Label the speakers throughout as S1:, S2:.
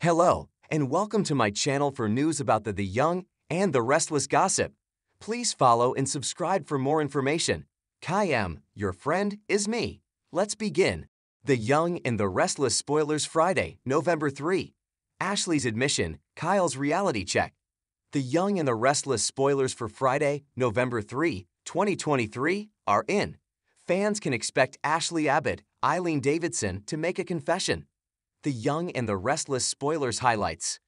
S1: Hello, and welcome to my channel for news about the, the young and the restless gossip. Please follow and subscribe for more information. Kai M, your friend, is me. Let's begin. The Young and the Restless spoilers Friday, November 3. Ashley's admission, Kyle's reality check. The Young and the Restless spoilers for Friday, November 3, 2023, are in. Fans can expect Ashley Abbott, Eileen Davidson to make a confession. The Young and the Restless spoilers highlights.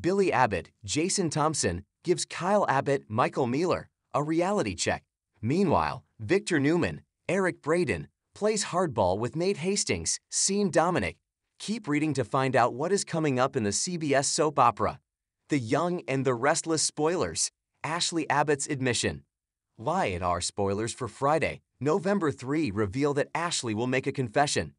S1: Billy Abbott, Jason Thompson, gives Kyle Abbott, Michael Mealor, a reality check. Meanwhile, Victor Newman, Eric Braeden, plays hardball with Nate Hastings, Sean Dominic. Keep reading to find out what is coming up in the CBS soap opera. The Young and the Restless spoilers. Ashley Abbott's admission. Y&R spoilers for Friday, November 3 reveal that Ashley will make a confession.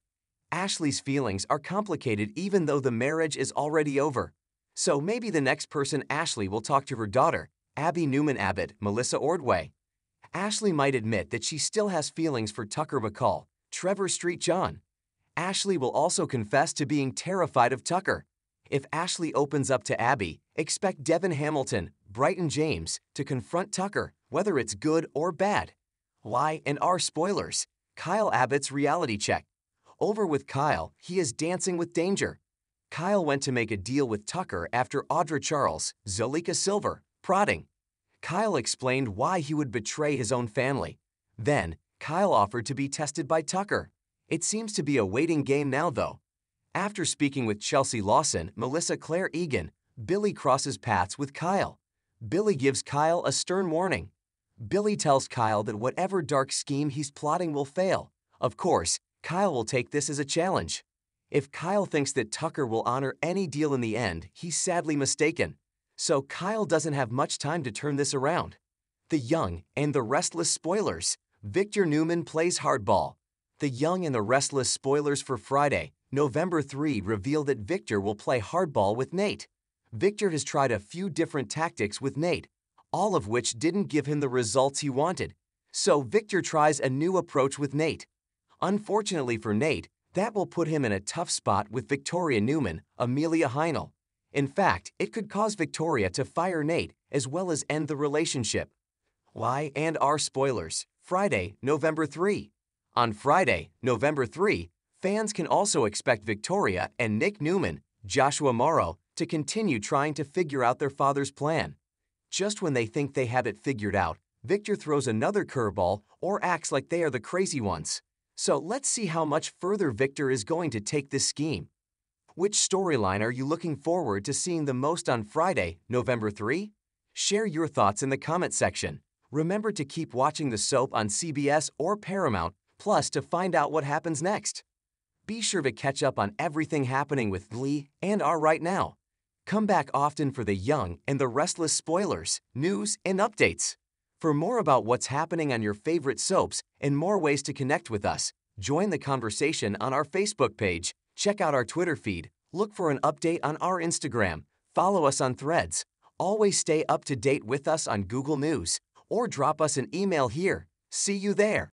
S1: Ashley's feelings are complicated even though the marriage is already over. So maybe the next person Ashley will talk to her daughter, Abby Newman Abbott, Melissa Ordway. Ashley might admit that she still has feelings for Tucker McCall, Trevor Street John. Ashley will also confess to being terrified of Tucker. If Ashley opens up to Abby, expect Devin Hamilton, Bryton James, to confront Tucker, whether it's good or bad. Y&R spoilers? Kyle Abbott's reality check. Over with Kyle, he is dancing with danger. Kyle went to make a deal with Tucker after Audra Charles, Zuleyka Silver, prodding. Kyle explained why he would betray his own family. Then, Kyle offered to be tested by Tucker. It seems to be a waiting game now, though. After speaking with Chelsea Lawson, Melissa Claire Egan, Billy crosses paths with Kyle. Billy gives Kyle a stern warning. Billy tells Kyle that whatever dark scheme he's plotting will fail. Of course, Kyle will take this as a challenge. If Kyle thinks that Tucker will honor any deal in the end, he's sadly mistaken. So Kyle doesn't have much time to turn this around. The Young and the Restless spoilers. Victor Newman plays hardball. The Young and the Restless spoilers for Friday, November 3 reveal that Victor will play hardball with Nate. Victor has tried a few different tactics with Nate, all of which didn't give him the results he wanted. So Victor tries a new approach with Nate. Unfortunately for Nate, that will put him in a tough spot with Victoria Newman, Amelia Heinle. In fact, it could cause Victoria to fire Nate as well as end the relationship. Y&R spoilers? Friday, November 3. On Friday, November 3, fans can also expect Victoria and Nick Newman, Joshua Morrow, to continue trying to figure out their father's plan. Just when they think they have it figured out, Victor throws another curveball or acts like they are the crazy ones. So let's see how much further Victor is going to take this scheme. Which storyline are you looking forward to seeing the most on Friday, November 3? Share your thoughts in the comment section. Remember to keep watching the soap on CBS or Paramount Plus to find out what happens next. Be sure to catch up on everything happening with Glee and Are Right Now. Come back often for the young and the restless spoilers, news, and updates. For more about what's happening on your favorite soaps and more ways to connect with us, join the conversation on our Facebook page, check out our Twitter feed, look for an update on our Instagram, follow us on threads, always stay up to date with us on Google News, or drop us an email here. See you there.